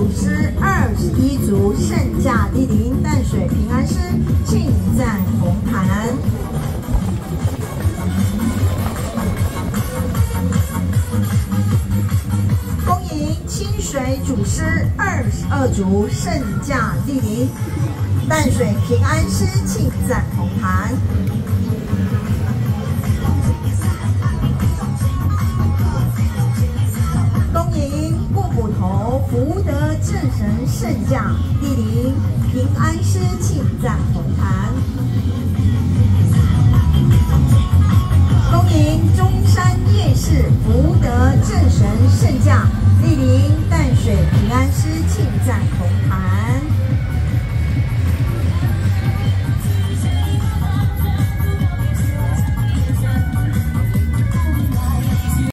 祖师二十一足盛驾莅临淡水平安师庆赞红坛，恭迎清水祖师二十二足盛驾莅临淡水平安师庆赞红坛。福德正神圣驾莅临，平安师庆赞红坛，恭迎中山夜市福德正神圣驾莅临，淡水平安师庆。